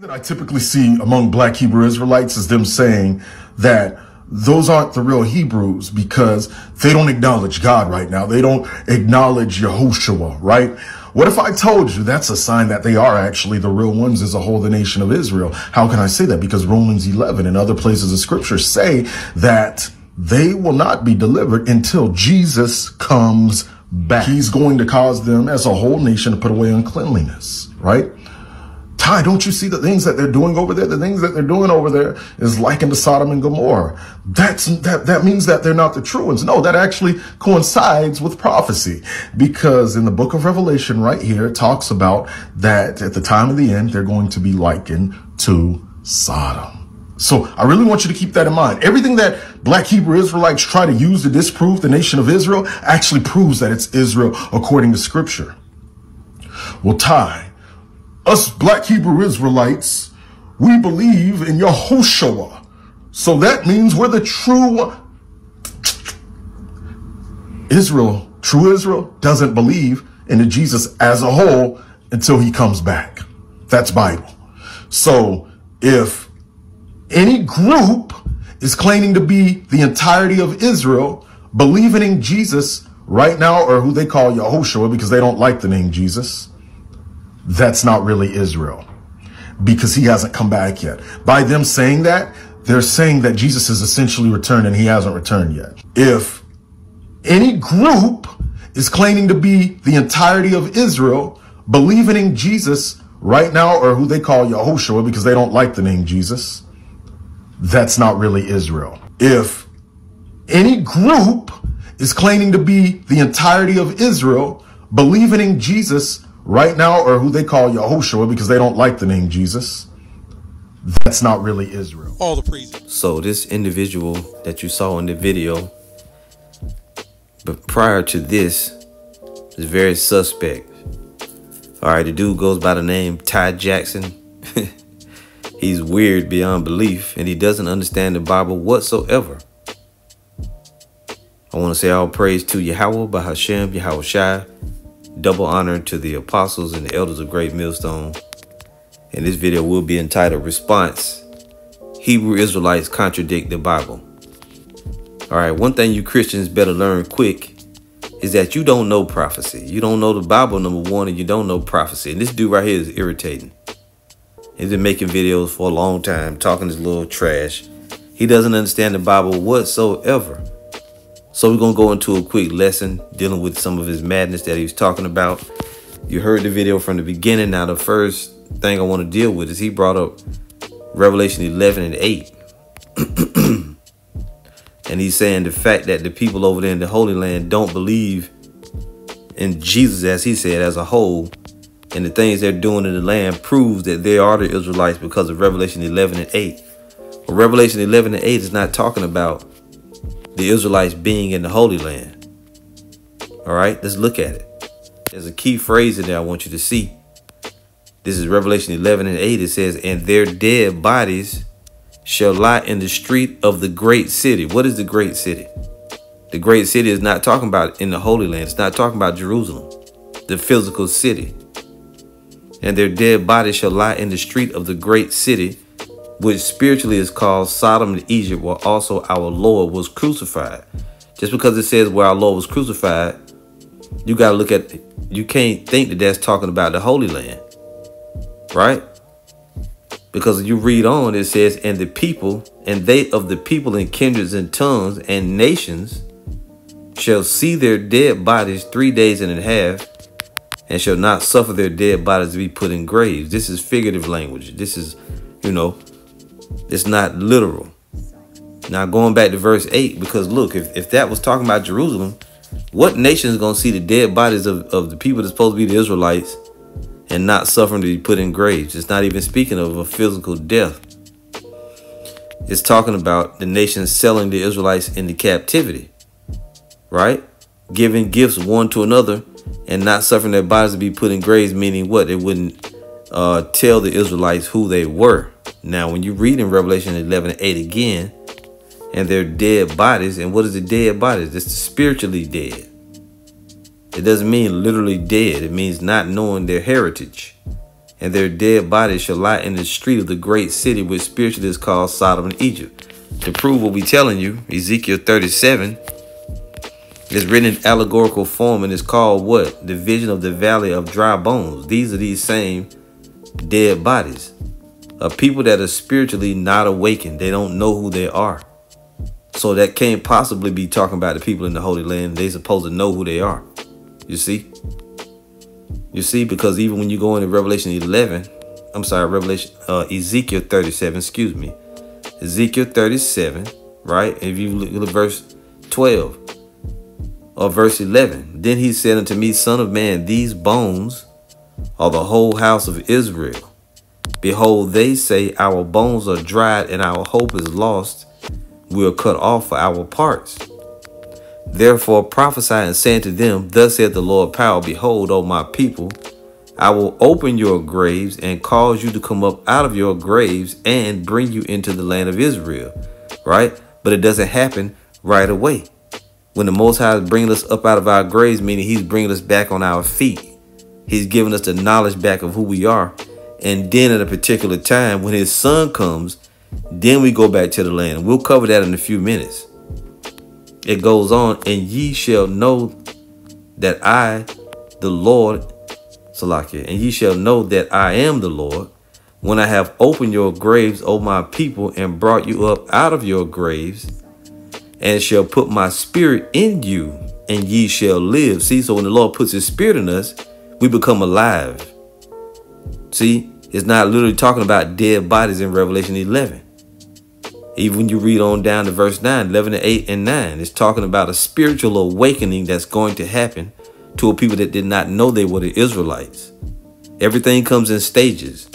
that I typically see among black Hebrew Israelites is them saying that those aren't the real Hebrews because they don't acknowledge God right now. They don't acknowledge Yehoshua, right? What if I told you that's a sign that they are actually the real ones as a whole, the nation of Israel? How can I say that? Because Romans 11 and other places of scripture say that they will not be delivered until Jesus comes back. He's going to cause them as a whole nation to put away uncleanliness, right? Ty, don't you see the things that they're doing over there? The things that they're doing over there is likened to Sodom and Gomorrah. That's, that, that means that they're not the true ones. No, that actually coincides with prophecy because in the book of Revelation right here, it talks about that at the time of the end, they're going to be likened to Sodom. So I really want you to keep that in mind. Everything that black Hebrew Israelites try to use to disprove the nation of Israel actually proves that it's Israel according to scripture. Well, Ty, us black Hebrew Israelites, we believe in Yahushua. So that means we're the true Israel. True Israel doesn't believe in Jesus as a whole until he comes back. That's Bible. So if any group is claiming to be the entirety of Israel, believing in Jesus right now, or who they call Yahushua because they don't like the name Jesus, that's not really Israel because he hasn't come back yet. By them saying that, they're saying that Jesus is essentially returned and he hasn't returned yet. If any group is claiming to be the entirety of Israel, believing in Jesus right now, or who they call Yahushua because they don't like the name Jesus, that's not really Israel. If any group is claiming to be the entirety of Israel, believing in Jesus right now, or who they call Yahushua because they don't like the name Jesus, that's not really Israel. All the praise. So this individual that you saw in the video, but prior to this, is very suspect. All right, the dude goes by the name Ty Jackson. He's weird beyond belief, and he doesn't understand the Bible whatsoever. I want to say all praise to Yahweh, Bahashem, Yahawashi, double honor to the apostles and the elders of Great Millstone. And this video will be entitled Response Hebrew Israelites Contradict the Bible. All right, one thing you Christians better learn quick is that you don't know prophecy. You don't know the Bible, number one, and you don't know prophecy. And this dude right here is irritating. He's been making videos for a long time, talking this little trash. He doesn't understand the Bible whatsoever. So we're going to go into a quick lesson dealing with some of his madness that he was talking about. You heard the video from the beginning. Now, the first thing I want to deal with is he brought up Revelation 11 and 8. and he's saying the fact that the people over there in the Holy Land don't believe in Jesus, as he said, as a whole, and the things they're doing in the land proves that they are the Israelites because of Revelation 11 and 8. But Revelation 11 and 8 is not talking about the Israelites being in the Holy Land. All right, let's look at it. There's a key phrase in there I want you to see. This is Revelation 11 and 8. It says, And their dead bodies shall lie in the street of the great city. What is the great city? The great city is not talking about in the Holy Land. It's not talking about Jerusalem, the physical city. And their dead bodies shall lie in the street of the great city which spiritually is called Sodom and Egypt, where also our Lord was crucified. Just because it says where our Lord was crucified, you got to look at, you can't think that that's talking about the Holy Land, right? Because you read on, it says, and the people, and they of the people and kindreds and tongues and nations shall see their dead bodies three days and a half, and shall not suffer their dead bodies to be put in graves. This is figurative language. This is, you know, it's not literal. Now going back to verse 8, because look, if, if that was talking about Jerusalem, what nation is going to see the dead bodies of, of the people that's supposed to be the Israelites and not suffering to be put in graves? It's not even speaking of a physical death. It's talking about the nation selling the Israelites into captivity, right? Giving gifts one to another and not suffering their bodies to be put in graves, meaning what? They wouldn't uh, tell the Israelites who they were. Now, when you read in Revelation 11 8 again, and their dead bodies, and what is the dead bodies? It's spiritually dead. It doesn't mean literally dead. It means not knowing their heritage and their dead bodies shall lie in the street of the great city, which spiritually is called Sodom and Egypt. To prove what we're telling you, Ezekiel 37 is written in allegorical form and is called what? The vision of the valley of dry bones. These are these same dead bodies of people that are spiritually not awakened. They don't know who they are. So that can't possibly be talking about the people in the Holy Land. They supposed to know who they are. You see? You see, because even when you go into Revelation 11, I'm sorry, Revelation, uh, Ezekiel 37, excuse me. Ezekiel 37, right? If you look at verse 12 or verse 11, then he said unto me, Son of man, these bones are the whole house of Israel. Behold, they say, Our bones are dried and our hope is lost. We are cut off for our parts. Therefore prophesy and say unto them, Thus saith the Lord power, Behold, O my people, I will open your graves and cause you to come up out of your graves and bring you into the land of Israel. Right? But it doesn't happen right away. When the Most High is bringing us up out of our graves, meaning He's bringing us back on our feet. He's giving us the knowledge back of who we are. And then at a particular time, when His Son comes, then we go back to the land. We'll cover that in a few minutes. It goes on, and ye shall know that I, the Lord, Salakia, and ye shall know that I am the Lord, when I have opened your graves, O my people, and brought you up out of your graves, and shall put my spirit in you, and ye shall live. See, so when the Lord puts his spirit in us, we become alive. See, it's not literally talking about dead bodies in Revelation 11. Even when you read on down to verse 9, 11 to 8 and 9, it's talking about a spiritual awakening that's going to happen to a people that did not know they were the Israelites. Everything comes in stages.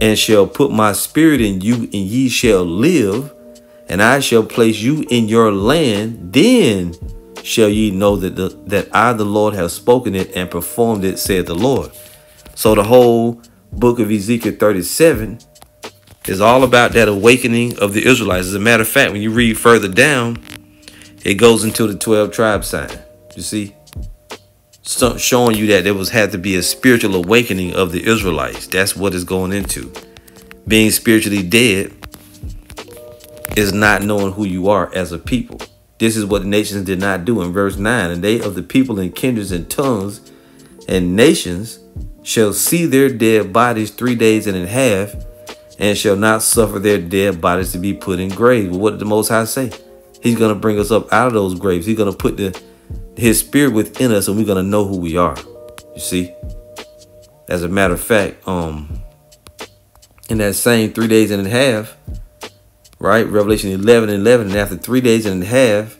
And shall put my spirit in you, and ye shall live, and I shall place you in your land. Then shall ye know that the, that I, the Lord, have spoken it and performed it, said the Lord. So the whole book of Ezekiel 37 is all about that awakening of the Israelites. As a matter of fact, when you read further down, it goes into the 12 tribe sign. You see? So showing you that there was had to be a spiritual awakening of the Israelites. That's what it's going into. Being spiritually dead is not knowing who you are as a people. This is what the nations did not do. In verse 9, and they of the people and kindreds and tongues and nations shall see their dead bodies three days and a half and shall not suffer their dead bodies to be put in graves. But what did the Most High say? He's going to bring us up out of those graves. He's going to put the His Spirit within us, and we're going to know who we are. You see? As a matter of fact, um, in that same three days and a half, right? Revelation 11 and 11, and after three days and a half,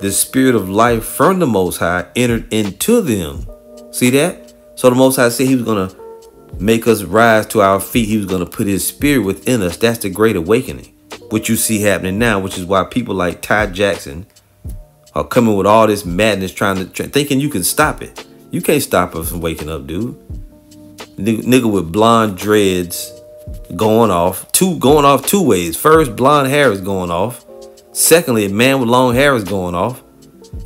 the Spirit of life from the Most High entered into them. See that? So the Most High said He was going to make us rise to our feet. He was going to put his spirit within us. That's the great awakening, which you see happening now, which is why people like Ty Jackson are coming with all this madness, trying to thinking you can stop it. You can't stop us from waking up, dude. Nigga with blonde dreads going off, two going off two ways. First, blonde hair is going off. Secondly, a man with long hair is going off.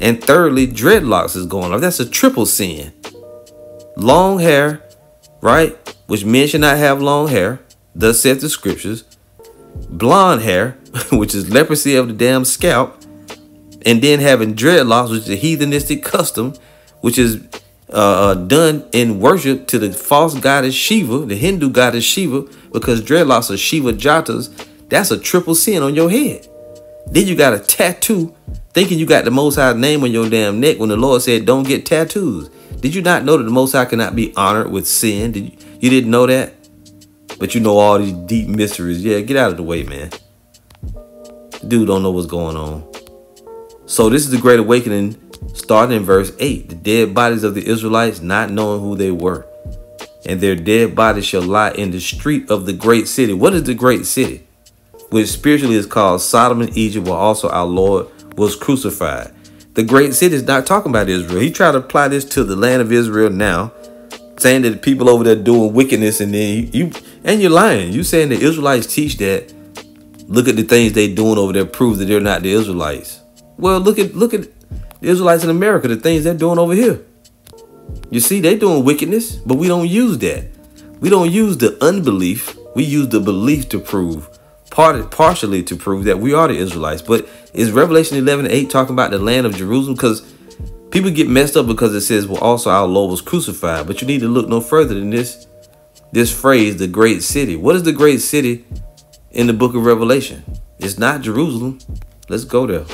And thirdly, dreadlocks is going off. That's a triple sin. Long hair, right? Which men should not have long hair, thus saith the scriptures. Blonde hair, which is leprosy of the damn scalp. And then having dreadlocks, which is a heathenistic custom, which is uh, uh, done in worship to the false goddess Shiva, the Hindu goddess Shiva, because dreadlocks are Shiva Jatas. That's a triple sin on your head. Then you got a tattoo, thinking you got the Most High name on your damn neck when the Lord said, don't get tattoos. Did you not know that the Most High cannot be honored with sin? Did you, you didn't know that? But you know all these deep mysteries. Yeah, get out of the way, man. Dude don't know what's going on. So this is the Great Awakening starting in verse 8. The dead bodies of the Israelites not knowing who they were. And their dead bodies shall lie in the street of the great city. What is the great city? Which spiritually is called Sodom and Egypt, where also our Lord was crucified. The great city is not talking about Israel. He tried to apply this to the land of Israel now, saying that people over there doing wickedness, and then you and you're lying. You saying the Israelites teach that. Look at the things they doing over there proves that they're not the Israelites. Well, look at look at the Israelites in America, the things they're doing over here. You see, they're doing wickedness, but we don't use that. We don't use the unbelief. We use the belief to prove, part, partially to prove that we are the Israelites. But is Revelation 11 8 talking about the land of Jerusalem? Because people get messed up because it says, well, also our Lord was crucified. But you need to look no further than this, this phrase, the great city. What is the great city in the book of Revelation? It's not Jerusalem. Let's go there.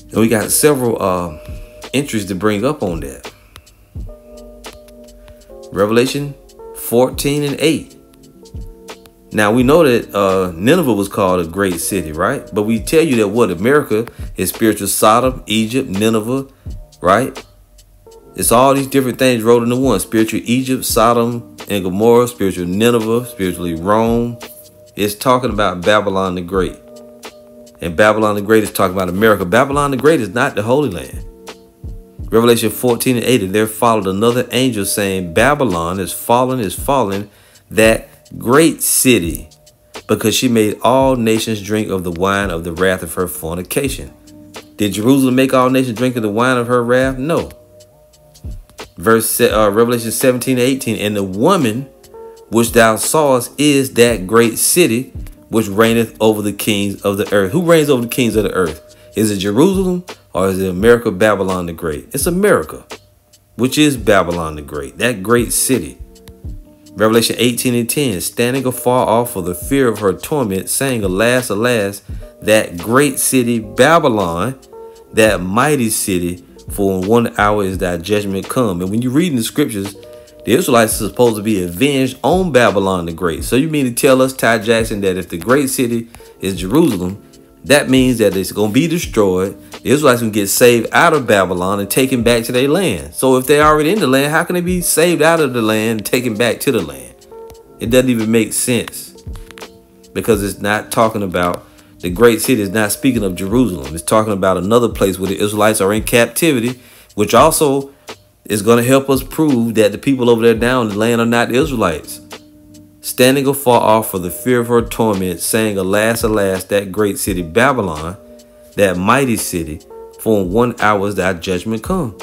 And we got several uh, entries to bring up on that. Revelation 14 and 8. Now we know that uh, Nineveh was called a great city, right? But we tell you that what America is spiritual Sodom, Egypt, Nineveh, right? It's all these different things rolled into one. Spiritual Egypt, Sodom, and Gomorrah, spiritual Nineveh, spiritually Rome. It's talking about Babylon the Great. And Babylon the Great is talking about America. Babylon the Great is not the Holy Land. Revelation 14 and 8, and there followed another angel saying, Babylon is fallen, is fallen, that great city, because she made all nations drink of the wine of the wrath of her fornication. Did Jerusalem make all nations drink of the wine of her wrath? No. Verse uh, Revelation 17 18, and the woman which thou sawest is that great city which reigneth over the kings of the earth. Who reigns over the kings of the earth? Is it Jerusalem or is it America, Babylon the Great? It's America, which is Babylon the Great, that great city. Revelation 18 and 10, standing afar off for the fear of her torment, saying, Alas, alas, that great city Babylon, that mighty city, for in one hour is thy judgment come. And when you read in the scriptures, the Israelites are supposed to be avenged on Babylon the Great. So you mean to tell us, Ty Jackson, that if the great city is Jerusalem, that means that it's going to be destroyed. The Israelites can get saved out of Babylon and taken back to their land. So if they're already in the land, how can they be saved out of the land and taken back to the land? It doesn't even make sense because it's not talking about the great city. It's not speaking of Jerusalem. It's talking about another place where the Israelites are in captivity, which also is going to help us prove that the people over there down in the land are not Israelites standing afar off for the fear of her torment, saying, Alas, alas, that great city Babylon, that mighty city, for in one hour is thy judgment come.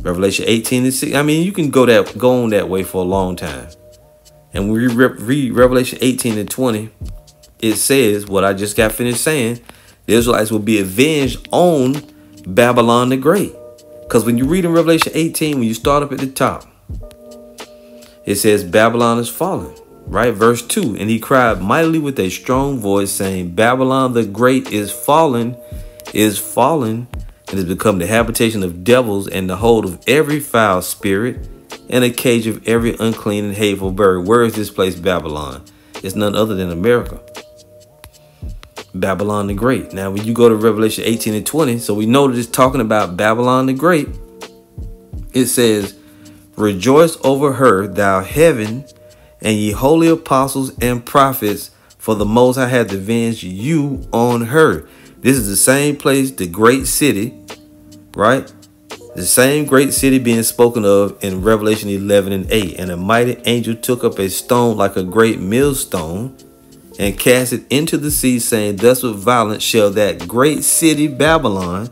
Revelation 18 and 6. I mean, you can go that go on that way for a long time. And we read Revelation 18 and 20, it says what I just got finished saying. The Israelites will be avenged on Babylon the Great. Because when you read in Revelation 18, when you start up at the top, it says Babylon is fallen right? Verse 2 And he cried mightily with a strong voice, saying, Babylon the great is fallen, is fallen, and has become the habitation of devils and the hold of every foul spirit and a cage of every unclean and hateful bird. Where is this place, Babylon? It's none other than America. Babylon the Great. Now, when you go to Revelation 18 and 20, so we know that it's talking about Babylon the Great. It says, Rejoice over her, thou heaven, and ye holy apostles and prophets, for the Most High hath avenged you on her. This is the same place, the great city, right? The same great city being spoken of in Revelation 11 and 8. And a mighty angel took up a stone like a great millstone and cast it into the sea, saying, Thus with violence shall that great city Babylon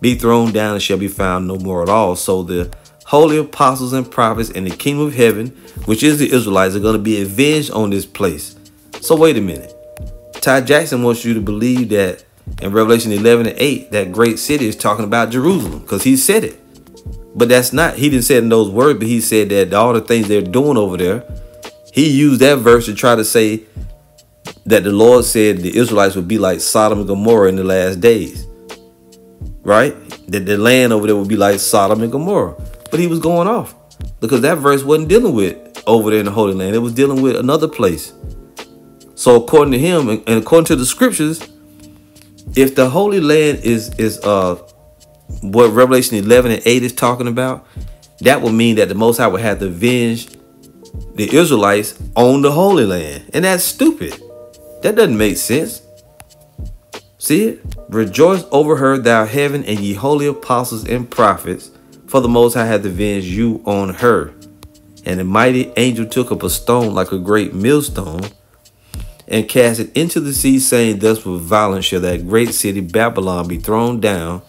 be thrown down and shall be found no more at all. So the holy apostles and prophets in the kingdom of heaven, which is the Israelites, are going to be avenged on this place. So wait a minute. Ty Jackson wants you to believe that in Revelation 11 and 8, that great city is talking about Jerusalem because he said it. But that's not, he didn't say it in those words, but he said that all the things they're doing over there, he used that verse to try to say that the Lord said the Israelites would be like Sodom and Gomorrah in the last days. Right? That the land over there would be like Sodom and Gomorrah but he was going off because that verse wasn't dealing with over there in the Holy Land. It was dealing with another place. So according to him and according to the scriptures, if the Holy Land is is uh what Revelation 11 and 8 is talking about, that would mean that the Most High would have to avenge the Israelites on the Holy Land. And that's stupid. That doesn't make sense. See it? Rejoice over her, thou heaven, and ye holy apostles and prophets, for the Most High hath avenged you on her. And the mighty angel took up a stone like a great millstone and cast it into the sea, saying, Thus with violence shall that great city Babylon be thrown down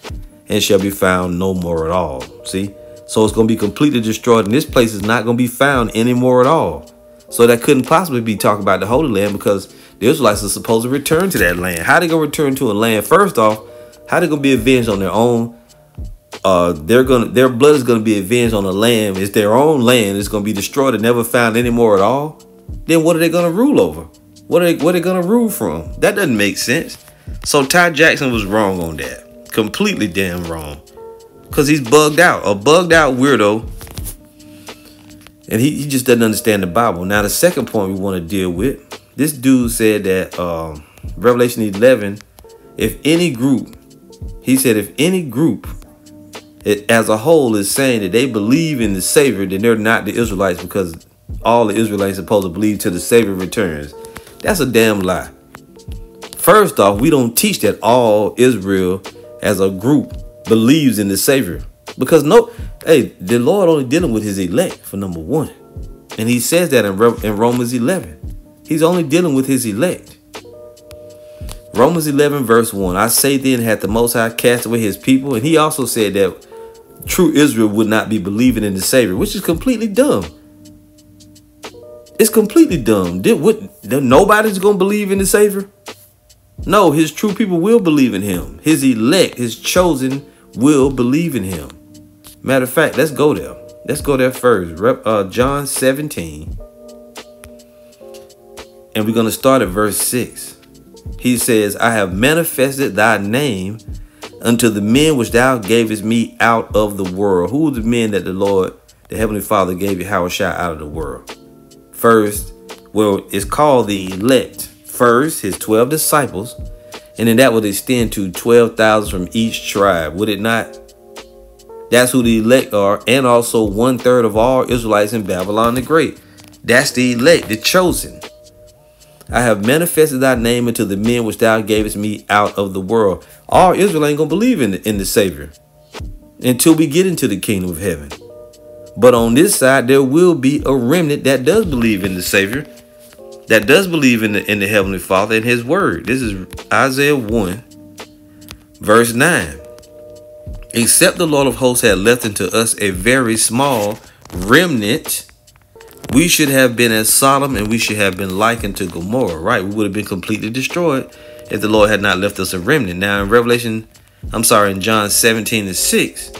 and shall be found no more at all. See? So it's going to be completely destroyed, and this place is not going to be found anymore at all. So that couldn't possibly be talking about the Holy Land because the Israelites are supposed to return to that land. How they gonna return to a land? First off, how they gonna be avenged on their own? Uh, they're gonna their blood is gonna be avenged on a land. It's their own land. It's gonna be destroyed and never found anymore at all. Then what are they gonna rule over? What are they what are they gonna rule from? That doesn't make sense. So Ty Jackson was wrong on that. Completely damn wrong. Cause he's bugged out. A bugged out weirdo. And he, he just doesn't understand the Bible. Now the second point we want to deal with this dude said that um, Revelation 11, if any group, he said, if any group it, as a whole is saying that they believe in the Savior, then they're not the Israelites because all the Israelites are supposed to believe till the Savior returns. That's a damn lie. First off, we don't teach that all Israel as a group believes in the Savior. Because no, hey, the Lord only dealing with his elect for number one. And he says that in, in Romans 11. He's only dealing with his elect. Romans 11, verse 1. I say then, had the Most High cast away his people. And he also said that true Israel would not be believing in the Savior, which is completely dumb. It's completely dumb. Did what? Nobody's gonna believe in the Savior. No, his true people will believe in him. His elect, his chosen, will believe in him. Matter of fact, let's go there. Let's go there first. Uh, John 17, and we're going to start at verse 6. He says, I have manifested thy name unto the men which thou gavest me out of the world. Who are the men that the Lord, the Heavenly Father, gave you Yahushua out of the world? First, well, it's called the elect. First, his 12 disciples, and then that would extend to 12,000 from each tribe, would it not? That's who the elect are, and also one third of all Israelites in Babylon the Great. That's the elect, the chosen. I have manifested thy name unto the men which thou gavest me out of the world. All Israel ain't gonna believe in the, in the Savior until we get into the kingdom of heaven. But on this side, there will be a remnant that does believe in the Savior, that does believe in the in the Heavenly Father and His Word. This is Isaiah 1, verse 9. Except the Lord of hosts had left unto us a very small remnant we should have been as Sodom and we should have been likened to Gomorrah, right? We would have been completely destroyed if the Lord had not left us a remnant. Now in Revelation, I'm sorry, in John 17 and 6,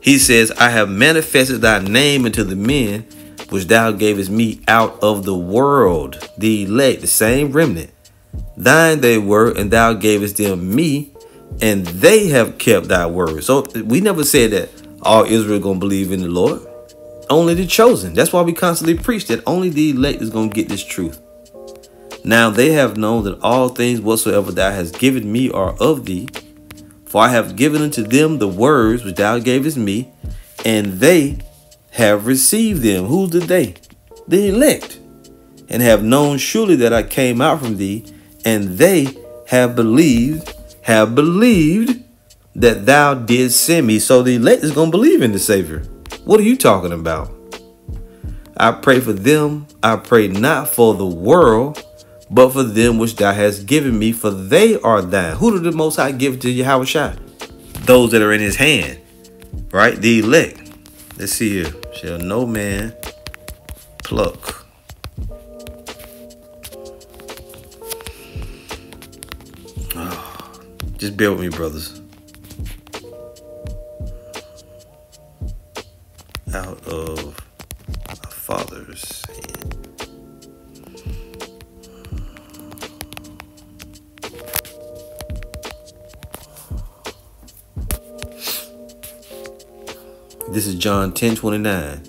he says, I have manifested thy name unto the men which thou gavest me out of the world, the elect, the same remnant. Thine they were, and thou gavest them me, and they have kept thy word. So we never said that all Israel gonna believe in the Lord only the chosen. That's why we constantly preach that only the elect is going to get this truth. Now they have known that all things whatsoever thou hast given me are of thee. For I have given unto them the words which thou gavest me, and they have received them. Who did they? The elect. And have known surely that I came out from thee, and they have believed, have believed that thou didst send me. So the elect is going to believe in the Savior. What are you talking about? I pray for them. I pray not for the world, but for them which thou hast given me, for they are thine. Who did the Most High give to Yahawashi? Those that are in his hand, right? The elect. Let's see here. Shall no man pluck. Oh, just bear with me, brothers. Of father's hand. This is John 10 29.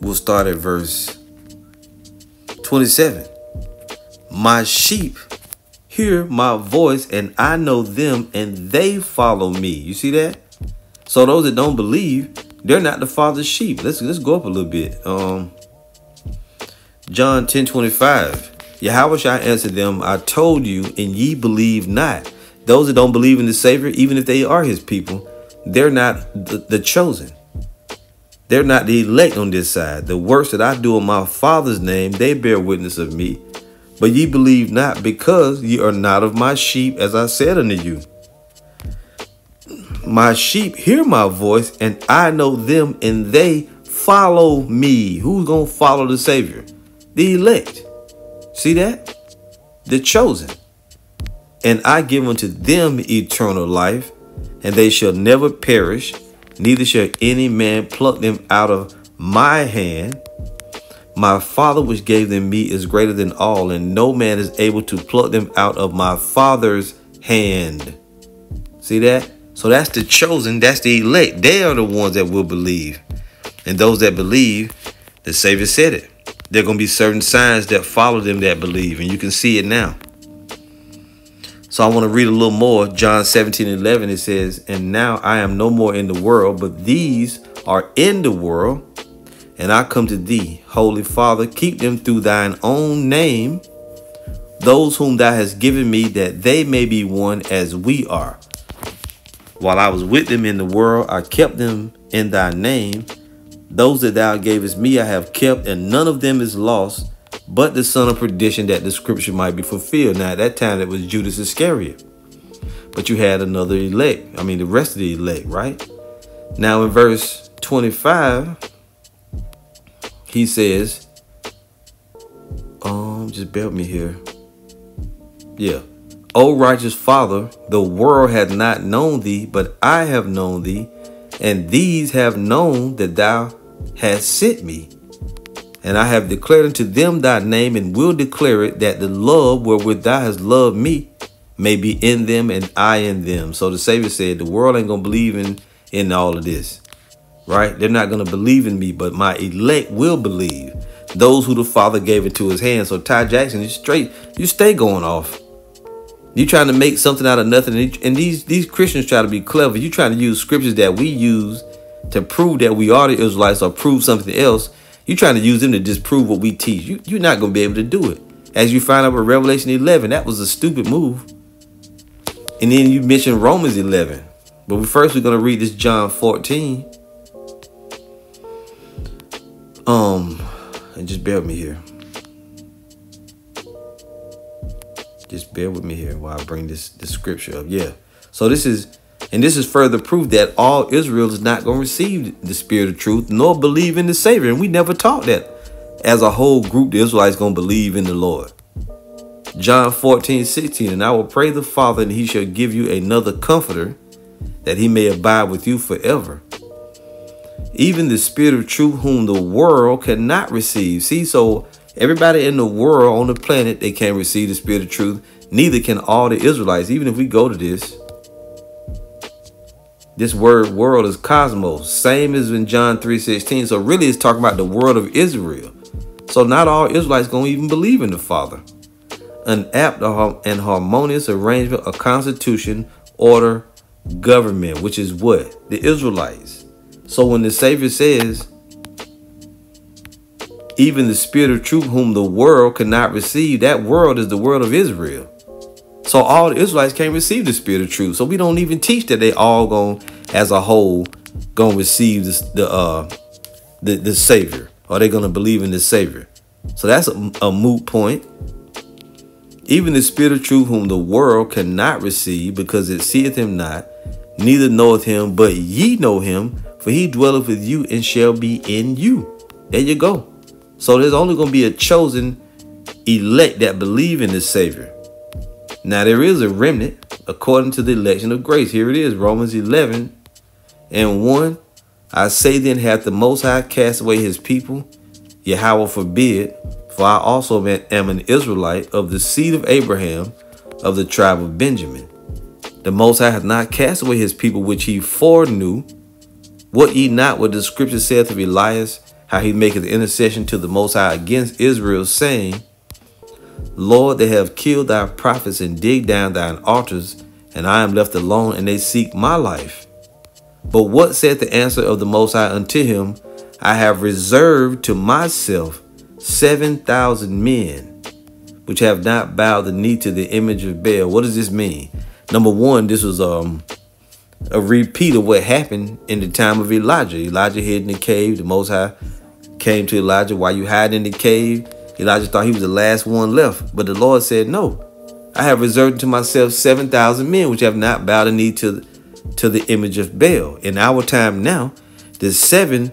We'll start at verse 27. My sheep hear my voice, and I know them, and they follow me. You see that? So those that don't believe, they're not the father's sheep. Let's let's go up a little bit. Um John 10 25. Yahweh shall I answer them, I told you, and ye believe not. Those that don't believe in the Savior, even if they are his people, they're not the, the chosen. They're not the elect on this side. The works that I do in my Father's name, they bear witness of me. But ye believe not, because ye are not of my sheep, as I said unto you. My sheep hear my voice, and I know them, and they follow me. Who's going to follow the Savior? The elect. See that? The chosen. And I give unto them eternal life, and they shall never perish, neither shall any man pluck them out of my hand. My Father, which gave them me, is greater than all, and no man is able to pluck them out of my Father's hand. See that? So that's the chosen, that's the elect. They are the ones that will believe. And those that believe, the Savior said it. There are going to be certain signs that follow them that believe, and you can see it now. So I want to read a little more. John 17 11, it says, And now I am no more in the world, but these are in the world, and I come to thee, Holy Father, keep them through thine own name, those whom thou hast given me, that they may be one as we are. While I was with them in the world, I kept them in thy name. Those that thou gavest me, I have kept, and none of them is lost but the son of perdition that the scripture might be fulfilled. Now, at that time, it was Judas Iscariot. But you had another elect. I mean, the rest of the elect, right? Now, in verse 25, he says, um, just bear me here. Yeah. O righteous Father, the world hath not known thee, but I have known thee, and these have known that thou hast sent me. And I have declared unto them thy name and will declare it that the love wherewith thou hast loved me may be in them and I in them. So the Savior said, the world ain't to believe in, in all of this, right? They're not going to believe in me, but my elect will believe. Those who the Father gave into his hands. So Ty Jackson, you straight, you stay going off. You trying to make something out of nothing. And these, these Christians try to be clever. You trying to use scriptures that we use to prove that we are the Israelites or prove something else you're trying to use them to disprove what we teach. You, you're not going to be able to do it. As you find out with Revelation 11, that was a stupid move. And then you mentioned Romans 11. But first we're going to read this John 14. Um, and just bear with me here. Just bear with me here while I bring this, this scripture up. Yeah. So this is and this is further proof that all Israel is not going to receive the spirit of truth nor believe in the Savior. And we never taught that as a whole group, the Israelites going to believe in the Lord. John 14, 16, and I will pray the Father, and he shall give you another comforter, that he may abide with you forever. Even the spirit of truth, whom the world cannot receive. See, so everybody in the world on the planet, they can't receive the spirit of truth. Neither can all the Israelites. Even if we go to this, this word world is cosmos, same as in John 3.16. So really it's talking about the world of Israel. So not all Israelites going to even believe in the Father. An apt and harmonious arrangement of constitution, order, government, which is what? The Israelites. So when the Savior says, even the spirit of truth whom the world cannot receive, that world is the world of Israel. So all the Israelites can't receive the spirit of truth. So we don't even teach that they all going as a whole gonna receive this, the uh the, the Savior. Are they gonna believe in the Savior? So that's a, a moot point. Even the spirit of truth whom the world cannot receive because it seeth him not, neither knoweth him, but ye know him, for he dwelleth with you and shall be in you. There you go. So there's only going to be a chosen elect that believe in the Savior. Now there is a remnant according to the election of grace. Here it is, Romans 11 and 1. I say then, hath the Most High cast away his people? Yahweh forbid, for I also am an Israelite of the seed of Abraham, of the tribe of Benjamin. The Most High hath not cast away his people which he foreknew. What ye not what the scripture saith of Elias, how he maketh intercession to the Most High against Israel, saying, Lord, they have killed thy prophets and digged down thine altars, and I am left alone, and they seek my life. But what said the answer of the Most High unto him? I have reserved to myself seven thousand men, which have not bowed the knee to the image of Baal. What does this mean? Number one, this was um a repeat of what happened in the time of Elijah. Elijah hid in the cave. The Most High came to Elijah while you hide in the cave. Elijah thought he was the last one left, but the Lord said, No, I have reserved to myself 7,000 men which have not bowed a knee to, to the image of Baal. In our time now, the seven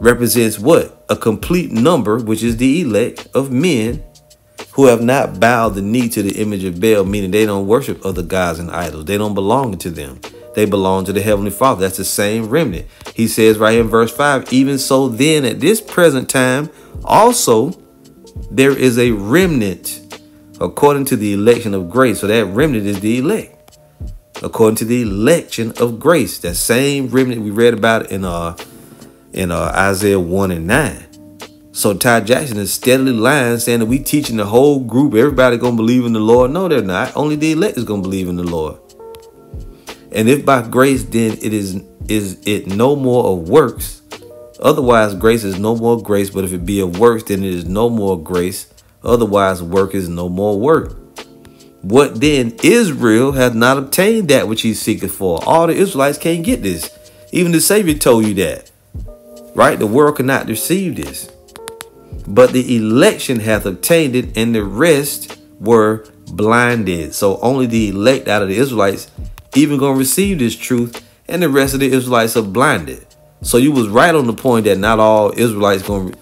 represents what? A complete number, which is the elect of men who have not bowed the knee to the image of Baal, meaning they don't worship other gods and idols. They don't belong to them. They belong to the Heavenly Father. That's the same remnant. He says right here in verse 5 Even so, then at this present time, also there is a remnant according to the election of grace. So that remnant is the elect. According to the election of grace. That same remnant we read about in uh in uh, Isaiah 1 and 9. So Ty Jackson is steadily lying, saying that we teaching the whole group, everybody gonna believe in the Lord. No, they're not. Only the elect is gonna believe in the Lord. And if by grace, then it is is it no more of works. Otherwise, grace is no more grace. But if it be of works, then it is no more grace. Otherwise, work is no more work. What then? Israel has not obtained that which he seeketh for. All the Israelites can't get this. Even the Savior told you that. Right? The world cannot receive this. But the election hath obtained it, and the rest were blinded. So only the elect out of the Israelites even gonna receive this truth, and the rest of the Israelites are blinded. So you was right on the point that not all Israelites gonna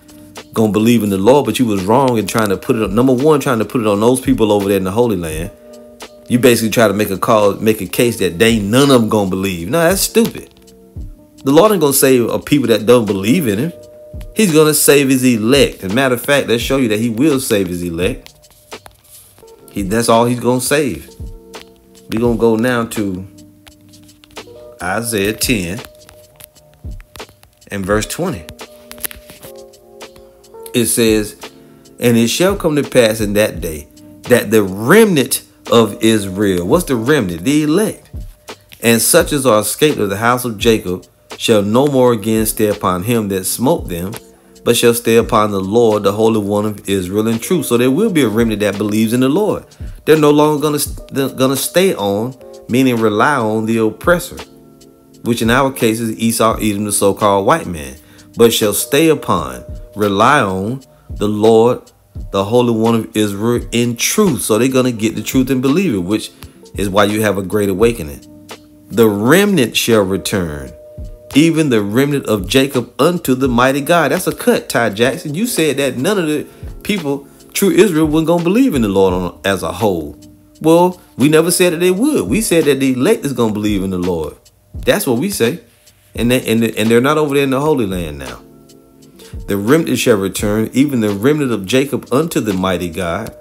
gonna believe in the Lord, but you was wrong in trying to put it on number one, trying to put it on those people over there in the Holy Land. You basically try to make a call, make a case that they ain't none of them gonna believe. No, that's stupid. The Lord ain't gonna save a people that don't believe in him. He's gonna save his elect. As a matter of fact, let's show you that he will save his elect. He that's all he's gonna save. We're gonna go now to Isaiah 10 and verse 20 it says, And it shall come to pass in that day that the remnant of Israel, what's the remnant? The elect, and such as are escaped of the house of Jacob, shall no more again stay upon him that smote them, but shall stay upon the Lord, the Holy One of Israel in truth. So there will be a remnant that believes in the Lord. They're no longer gonna gonna stay on, meaning rely on the oppressor, which in our case is Esau, Edom, the so-called white man, but shall stay upon rely on the Lord, the Holy One of Israel in truth. So they're to get the truth and believe it, which is why you have a great awakening. The remnant shall return, even the remnant of Jacob unto the mighty God. That's a cut, Ty Jackson. You said that none of the people, true Israel, wasn't going to believe in the Lord as a whole. Well, we never said that they would. We said that the elect is going to believe in the Lord. That's what we say. And, they, and, and they're not over there in the Holy Land now. The remnant shall return, even the remnant of Jacob unto the mighty God.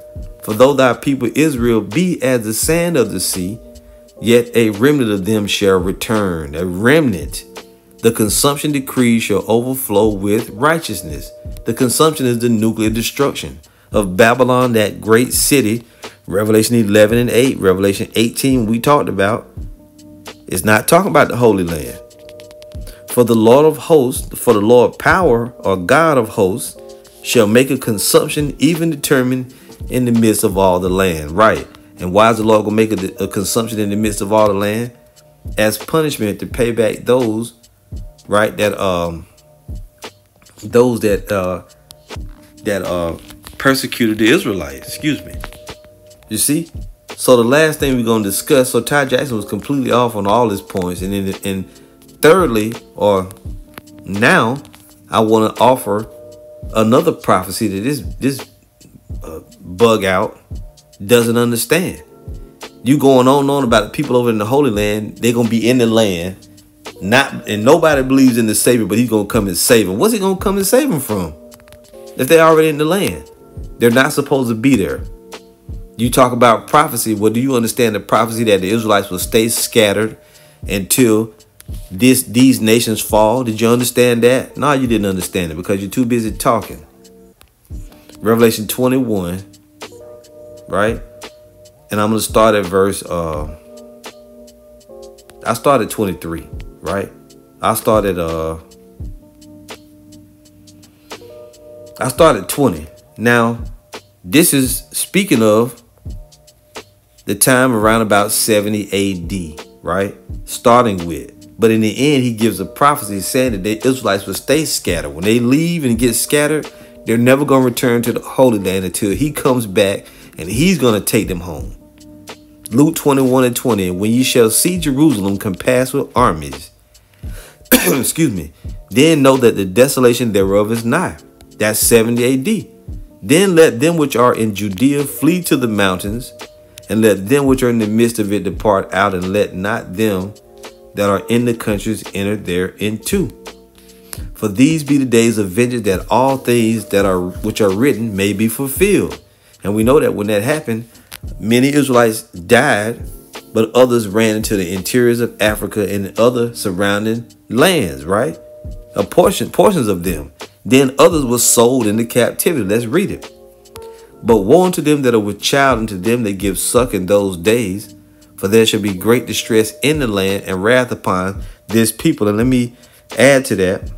For though thy people Israel be as the sand of the sea, yet a remnant of them shall return. A remnant. The consumption decree shall overflow with righteousness. The consumption is the nuclear destruction of Babylon, that great city. Revelation 11 and 8, Revelation 18, we talked about. It's not talking about the Holy Land. For the Lord of hosts, for the Lord of power or God of hosts, shall make a consumption even determined in the midst of all the land. Right. And why is the Lord going to make a, a consumption in the midst of all the land? As punishment to pay back those, right, that um those that uh that uh persecuted the Israelites. Excuse me. You see? So the last thing we're gonna discuss, so Ty Jackson was completely off on all his points, and then and thirdly, or now, I want to offer another prophecy that this this uh, bug out doesn't understand. You going on and on about the people over in the Holy Land, they're gonna be in the land, not and nobody believes in the Savior, but he's gonna come and save them. What's he gonna come and save them from? If they're already in the land, they're not supposed to be there. You talk about prophecy. Well, do you understand the prophecy that the Israelites will stay scattered until this these nations fall. Did you understand that? No, you didn't understand it because you're too busy talking. Revelation 21, right? And I'm gonna start at verse uh I started 23, right? I started uh I started 20. Now, this is speaking of the time around about 70 AD, right? Starting with but in the end, he gives a prophecy saying that the Israelites will stay scattered. When they leave and get scattered, they're never going to return to the Holy Land until he comes back and he's going to take them home. Luke 21 and 20. When you shall see Jerusalem compassed with armies, excuse me, then know that the desolation thereof is nigh. That's 70 AD. Then let them which are in Judea flee to the mountains, and let them which are in the midst of it depart out, and let not them that are in the countries enter thereinto. For these be the days of vengeance, that all things that are which are written may be fulfilled. And we know that when that happened, many Israelites died, but others ran into the interiors of Africa and other surrounding lands, right? A portion, portions of them. Then others were sold into captivity. Let's read it. But woe unto them that are with child, and to them that give suck in those days, for there shall be great distress in the land and wrath upon this people. And let me add to that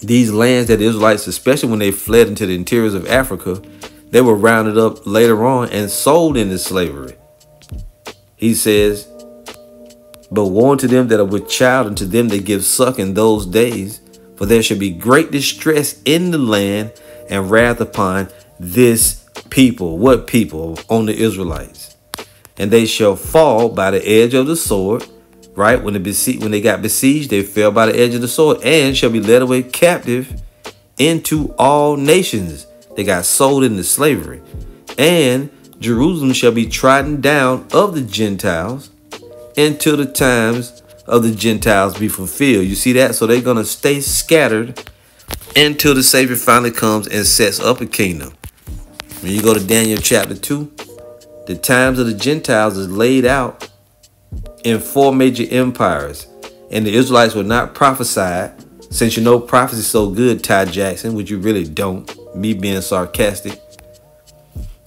these lands that the Israelites, especially when they fled into the interiors of Africa, they were rounded up later on and sold into slavery. He says, But woe unto them that are with child, and to them that give suck in those days, for there shall be great distress in the land and wrath upon this people. What people? On the Israelites. And they shall fall by the edge of the sword. Right? When, the when they got besieged, they fell by the edge of the sword and shall be led away captive into all nations. They got sold into slavery. And Jerusalem shall be trodden down of the Gentiles until the times of the Gentiles be fulfilled. You see that? So they're going to stay scattered until the Savior finally comes and sets up a kingdom. When you go to Daniel chapter 2, the times of the Gentiles is laid out in four major empires. And the Israelites were not prophesied. Since you know prophecy so good, Ty Jackson, which you really don't, me being sarcastic.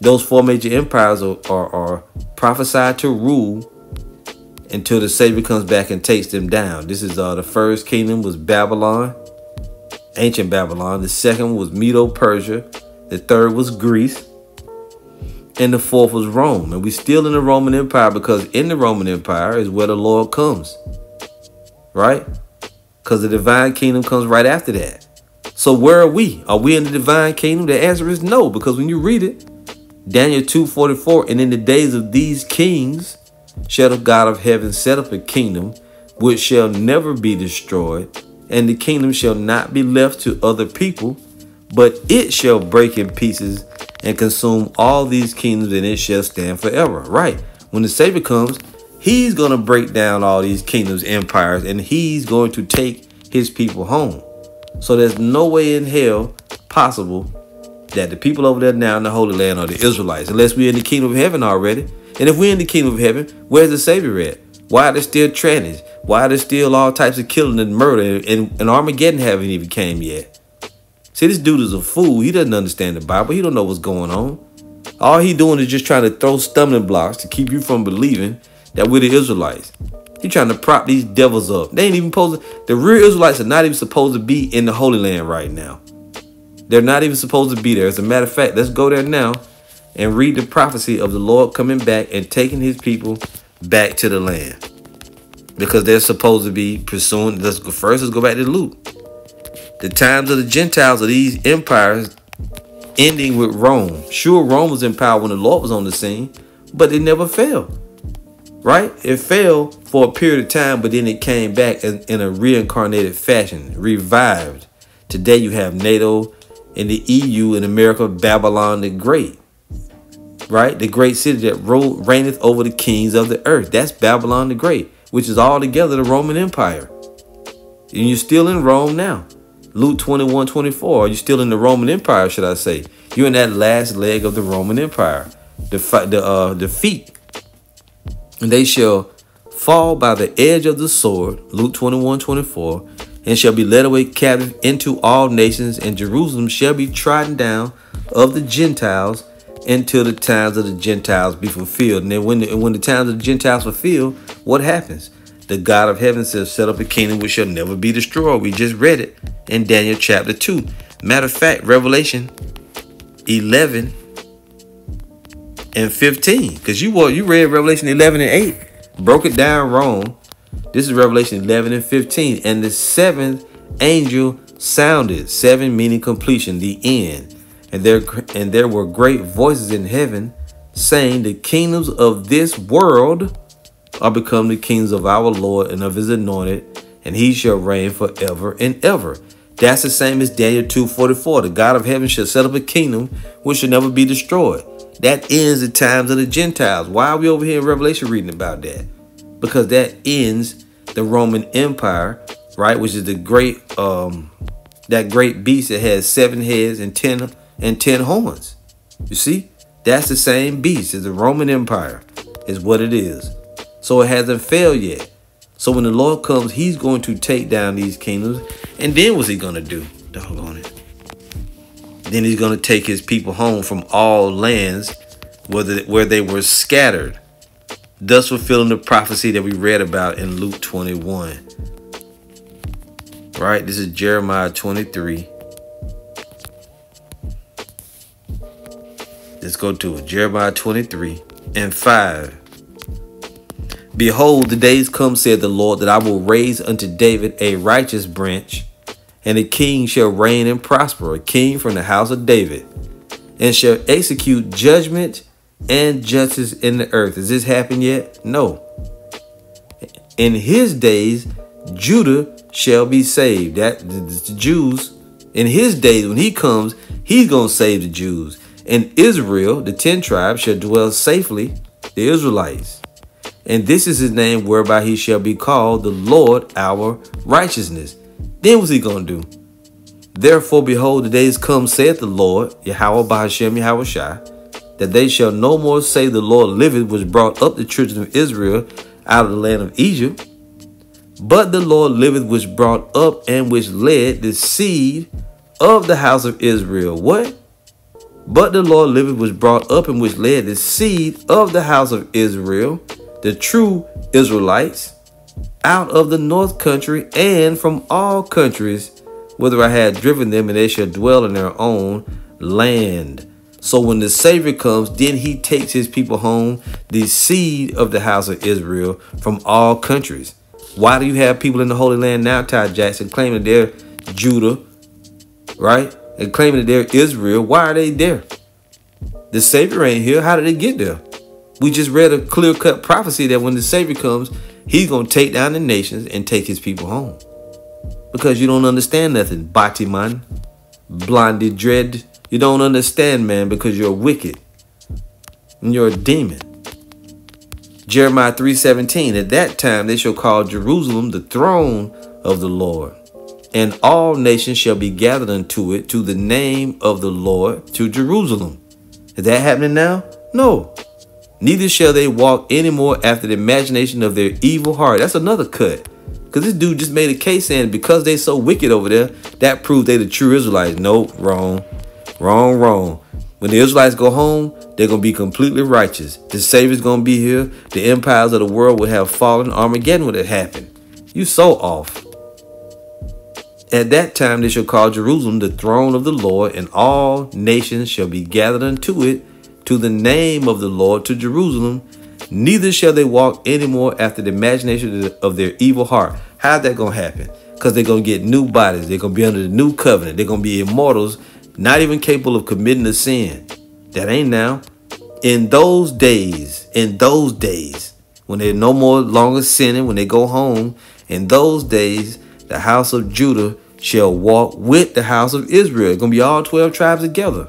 Those four major empires are, are, are prophesied to rule until the Savior comes back and takes them down. This is uh, the first kingdom was Babylon, ancient Babylon. The second was Medo-Persia. The third was Greece. And the fourth was Rome. And we're still in the Roman Empire because in the Roman Empire is where the Lord comes. Right? Because the divine kingdom comes right after that. So where are we? Are we in the divine kingdom? The answer is no, because when you read it, Daniel 2.44, and in the days of these kings, shall the God of heaven set up a kingdom which shall never be destroyed, and the kingdom shall not be left to other people, but it shall break in pieces and consume all these kingdoms, and it shall stand forever. Right. When the Savior comes, he's going to break down all these kingdoms, empires, and he's going to take his people home. So there's no way in hell possible that the people over there now in the Holy Land are the Israelites, unless we're in the kingdom of heaven already. And if we're in the kingdom of heaven, where's the Savior at? Why are there still tragedies? Why are there still all types of killing and murder? And, and Armageddon haven't even came yet. See, this dude is a fool. He doesn't understand the Bible. He don't know what's going on. All he doing is just trying to throw stumbling blocks to keep you from believing that we're the Israelites. He trying to prop these devils up. They ain't even supposed to, the real Israelites are not even supposed to be in the Holy Land right now. They're not even supposed to be there. As a matter of fact, let's go there now and read the prophecy of the Lord coming back and taking his people back to the land. Because they're supposed to be pursuing, let's go first, let's go back to Luke. The times of the Gentiles of these empires ending with Rome. Sure, Rome was in power when the Lord was on the scene, but it never fell. Right? It fell for a period of time, but then it came back in, in a reincarnated fashion, revived. Today you have NATO and the EU in America, Babylon the Great right? The great city that ruled, reigneth over the kings of the earth. That's Babylon the Great, which is altogether the Roman Empire. And you're still in Rome now. Luke 21, 24. Are you still in the Roman Empire, should I say? You're in that last leg of the Roman Empire. The, the, uh, the feet. And they shall fall by the edge of the sword, Luke 21, 24, and shall be led away captive into all nations, and Jerusalem shall be trodden down of the Gentiles, until the times of the Gentiles be fulfilled. And then when the, when the times of the Gentiles fulfilled, what happens? The God of heaven says, set up a kingdom which shall never be destroyed. We just read it in Daniel chapter 2. Matter of fact, Revelation 11 and 15. Because you, you read Revelation 11 and 8. Broke it down wrong. This is Revelation 11 and 15. And the seventh angel sounded. Seven meaning completion, the end and there and there were great voices in heaven saying the kingdoms of this world are become the kings of our Lord and of his anointed, and he shall reign forever and ever. That's the same as Daniel 2:44. The God of heaven shall set up a kingdom which shall never be destroyed. That ends the times of the Gentiles. Why are we over here in Revelation reading about that? Because that ends the Roman Empire, right? Which is the great um that great beast that has seven heads and ten and ten horns. You see? That's the same beast as the Roman Empire, is what it is. So it hasn't failed yet. So when the Lord comes, he's going to take down these kingdoms. And then what's he going to do? Doggone it. Then he's going to take his people home from all lands where they were scattered, thus fulfilling the prophecy that we read about in Luke 21. Right? This is Jeremiah 23. Let's go to it. Jeremiah 23 and 5. Behold, the days come, said the Lord, that I will raise unto David a righteous branch, and a king shall reign and prosper, a king from the house of David, and shall execute judgment and justice in the earth. Has this happened yet? No. In his days, Judah shall be saved. That the Jews, in his days, when he comes, he's going to save the Jews. And Israel, the ten tribes, shall dwell safely, the Israelites. And this is his name whereby he shall be called the Lord our righteousness. Then what's he going to do? Therefore, behold, the days come, saith the Lord, Yahweh Bahashem Yahawashi, that they shall no more say the Lord liveth, which brought up the children of Israel out of the land of Egypt. But the Lord liveth, which brought up and which led the seed of the house of Israel. What? But the Lord liveth, which brought up and which led the seed of the house of Israel, the true Israelites, out of the north country and from all countries, whither I had driven them, and they shall dwell in their own land. So when the Savior comes, then he takes his people home, the seed of the house of Israel from all countries. Why do you have people in the Holy Land now, Ty Jackson, claiming they're Judah, right? And claiming that they're Israel. Why are they there? The Savior ain't here. How did they get there? We just read a clear cut prophecy that when the Savior comes, he's going to take down the nations and take his people home. Because you don't understand nothing, Batiman, blinded dread. You don't understand, man, because you're wicked. And you're a demon. Jeremiah 3:17 At that time they shall call Jerusalem the throne of the Lord, and all nations shall be gathered unto it to the name of the Lord to Jerusalem. Is that happening now? No. Neither shall they walk anymore after the imagination of their evil heart. That's another cut. Because this dude just made a case saying because they so wicked over there, that proves they the true Israelites. Nope, wrong. Wrong, wrong. When the Israelites go home, they're going to be completely righteous. The Savior's going to be here. The empires of the world would have fallen. Armageddon would have happened. You so off. At that time they shall call Jerusalem the throne of the Lord, and all nations shall be gathered unto it to the name of the Lord to Jerusalem, neither shall they walk anymore after the imagination of their evil heart. How's that going to happen? Because they're going to get new bodies. They're going to be under the new covenant. They're going to be immortals, not even capable of committing a sin. That ain't now. In those days, in those days, when they're no more longer sinning, when they go home, in those days, the house of Judah shall walk with the house of Israel. It's going to be all 12 tribes together.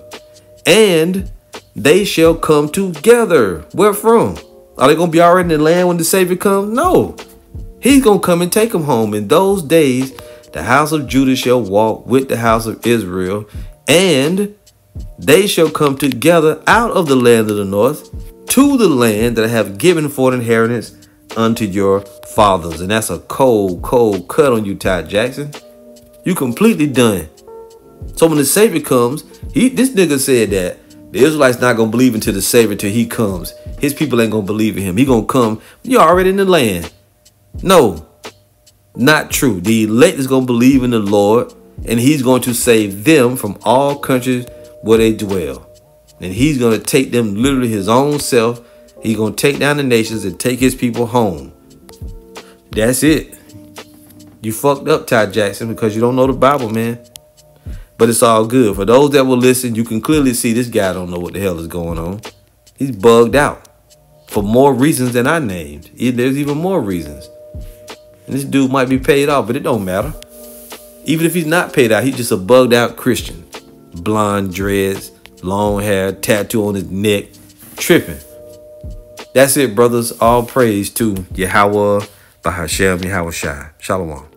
And they shall come together. Where from? Are they to be already in the land when the Savior comes? No. He's going to come and take them home. In those days, the house of Judah shall walk with the house of Israel, and they shall come together out of the land of the north to the land that I have given for an inheritance unto your fathers. And that's a cold, cold cut on you, Ty Jackson. You completely done. So when the Savior comes, he this nigga said that the Israelites not gonna believe into the Savior till he comes. His people ain't gonna believe in him. He gonna come. You're already in the land. No, not true. The elect is gonna believe in the Lord, and He's going to save them from all countries where they dwell. And He's gonna take them literally His own self. He's gonna take down the nations and take His people home. That's it. You fucked up, Ty Jackson, because you don't know the Bible, man. But it's all good. For those that will listen, you can clearly see this guy don't know what the hell is going on. He's bugged out for more reasons than I named. There's even more reasons. And this dude might be paid off, but it don't matter. Even if he's not paid out, he's just a bugged out Christian. Blonde dreads, long hair, tattoo on his neck, tripping. That's it, brothers. All praise to Yahweh, Bahashem, Yahawashi. Shalom.